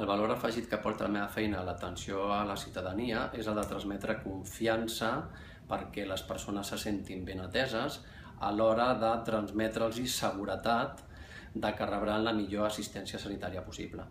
El valor afegit que porta la meva feina a l'atenció a la ciutadania és el de transmetre confiança perquè les persones se sentin ben ateses a l'hora de transmetre'ls seguretat de que rebran la millor assistència sanitària possible.